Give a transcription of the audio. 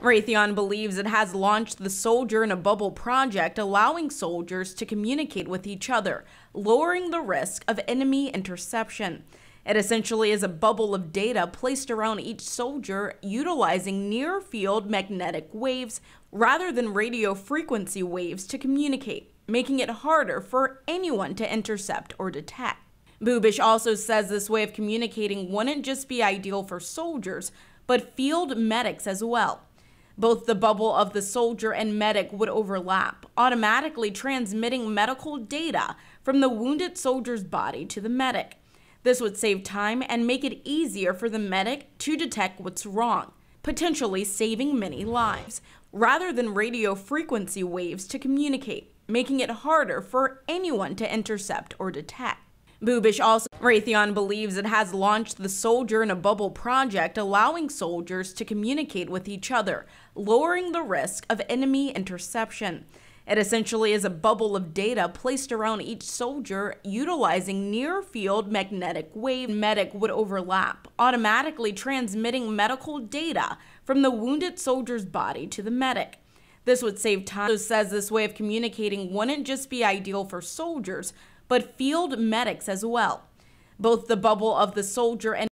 Raytheon believes it has launched the Soldier in a Bubble project, allowing soldiers to communicate with each other, lowering the risk of enemy interception. It essentially is a bubble of data placed around each soldier utilizing near field magnetic waves rather than radio frequency waves to communicate, making it harder for anyone to intercept or detect. Bubish also says this way of communicating wouldn't just be ideal for soldiers, but field medics as well. Both the bubble of the soldier and medic would overlap, automatically transmitting medical data from the wounded soldier's body to the medic. This would save time and make it easier for the medic to detect what's wrong, potentially saving many lives, rather than radio frequency waves to communicate, making it harder for anyone to intercept or detect. Bubish also Raytheon believes it has launched the Soldier in a Bubble project, allowing soldiers to communicate with each other, lowering the risk of enemy interception. It essentially is a bubble of data placed around each soldier utilizing near field magnetic wave. Medic would overlap, automatically transmitting medical data from the wounded soldier's body to the medic. This would save time. says this way of communicating wouldn't just be ideal for soldiers, but field medics as well. Both the bubble of the soldier and